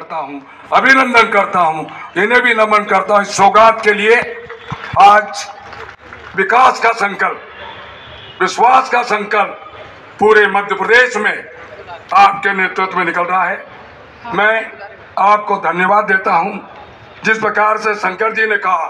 करता हूँ, अभिनंदन करता हूँ। इन्हें भी नमन करता हूँ। सौगात के लिए आज विकास का संकल्प, विश्वास का संकल्प पूरे मध्य प्रदेश में आपके नेतृत्व में निकल रहा है। मैं आपको धन्यवाद देता हूँ। जिस प्रकार से शंकर जी ने कहा